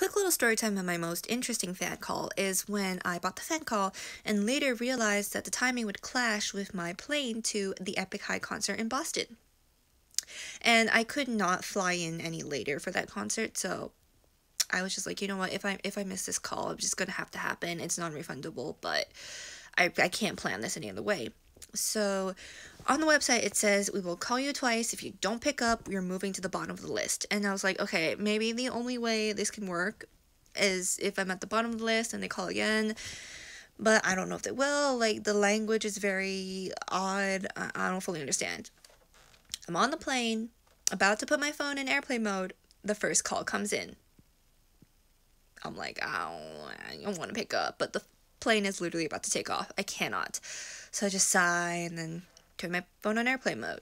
Quick little story time on my most interesting fan call is when I bought the fan call and later realized that the timing would clash with my plane to the Epic High concert in Boston. And I could not fly in any later for that concert, so I was just like, you know what, if I if I miss this call, it's just gonna have to happen. It's non-refundable, but I, I can't plan this any other way. So on the website, it says, We will call you twice. If you don't pick up, you're moving to the bottom of the list. And I was like, Okay, maybe the only way this can work is if I'm at the bottom of the list and they call again. But I don't know if they will. Like, the language is very odd. I, I don't fully understand. I'm on the plane, about to put my phone in airplane mode. The first call comes in. I'm like, don't, I don't want to pick up, but the plane is literally about to take off. I cannot. So I just sigh and then turn my phone on airplane mode.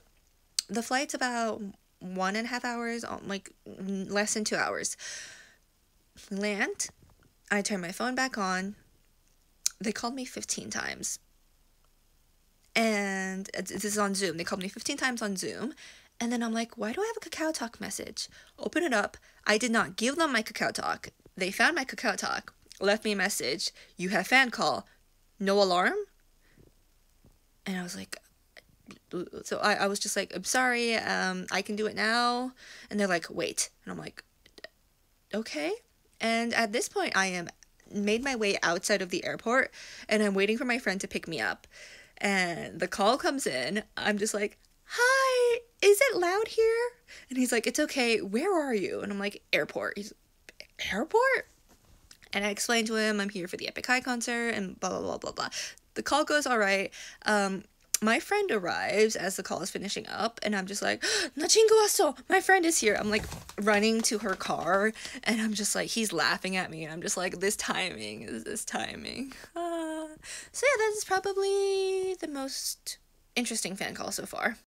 The flight's about one and a half hours, like less than two hours. Land. I turn my phone back on. They called me 15 times. And uh, this is on Zoom. They called me 15 times on Zoom. And then I'm like, why do I have a Kakao Talk message? Open it up. I did not give them my Kakao Talk. They found my Kakao Talk, left me a message. You have fan call. No alarm? and I was like, so I, I was just like, I'm sorry, um, I can do it now. And they're like, wait. And I'm like, okay. And at this point, I am made my way outside of the airport and I'm waiting for my friend to pick me up. And the call comes in. I'm just like, hi, is it loud here? And he's like, it's okay. Where are you? And I'm like, airport. He's airport? And I explained to him I'm here for the Epic High concert and blah, blah, blah, blah, blah. The call goes all right. Um, my friend arrives as the call is finishing up, and I'm just like, Nachingo my friend is here. I'm like running to her car, and I'm just like, he's laughing at me, and I'm just like, this timing is this timing. Uh, so yeah, that is probably the most interesting fan call so far.